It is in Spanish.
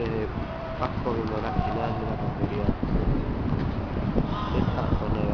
de Vasco de final de la cacería. Esta zona